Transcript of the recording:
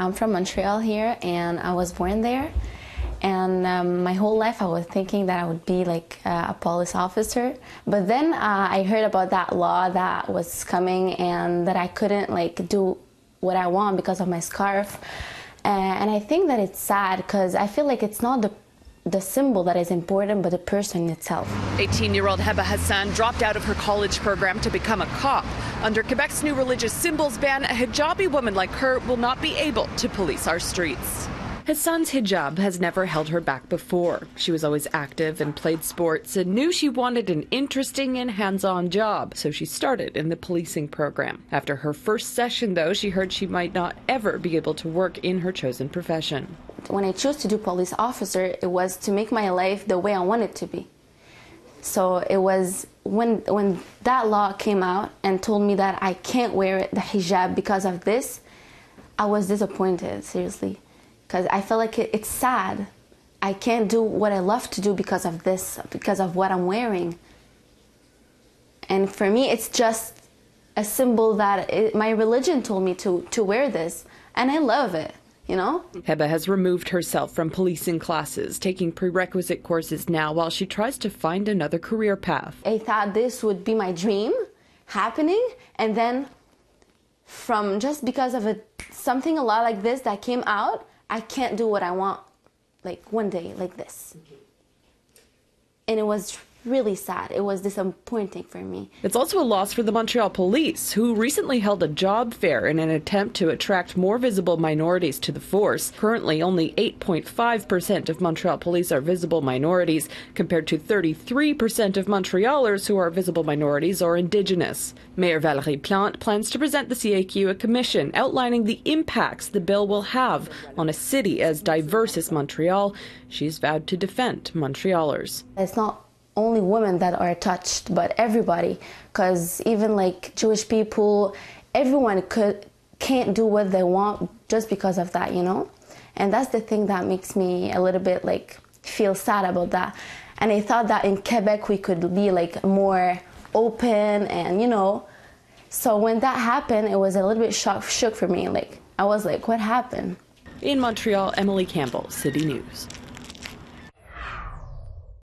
I'm from Montreal here, and I was born there. And um, my whole life, I was thinking that I would be like uh, a police officer. But then uh, I heard about that law that was coming, and that I couldn't like do what I want because of my scarf. And I think that it's sad because I feel like it's not the the symbol that is important, but the person itself. 18 year old Heba Hassan dropped out of her college program to become a cop. Under Quebec's new religious symbols ban, a hijabi woman like her will not be able to police our streets. Hassan's hijab has never held her back before. She was always active and played sports and knew she wanted an interesting and hands on job, so she started in the policing program. After her first session, though, she heard she might not ever be able to work in her chosen profession. When I chose to do police officer, it was to make my life the way I want it to be. So it was when when that law came out and told me that I can't wear the hijab because of this, I was disappointed, seriously because I felt like it, it's sad. I can't do what I love to do because of this, because of what I'm wearing. And for me, it's just a symbol that it, my religion told me to, to wear this, and I love it. You know? Heba has removed herself from policing classes, taking prerequisite courses now while she tries to find another career path. I thought this would be my dream happening, and then from just because of a, something a lot like this that came out, I can't do what I want like one day like this. And it was really sad. It was disappointing for me. It's also a loss for the Montreal police, who recently held a job fair in an attempt to attract more visible minorities to the force. Currently, only 8.5% of Montreal police are visible minorities, compared to 33% of Montrealers who are visible minorities or Indigenous. Mayor Valérie Plante plans to present the CAQ a commission outlining the impacts the bill will have on a city as diverse as Montreal. She's vowed to defend Montrealers. It's not only women that are touched, but everybody. Because even like Jewish people, everyone could can't do what they want just because of that, you know. And that's the thing that makes me a little bit like feel sad about that. And I thought that in Quebec we could be like more open and you know. So when that happened, it was a little bit shock, shook for me. Like I was like, what happened? In Montreal, Emily Campbell, City News.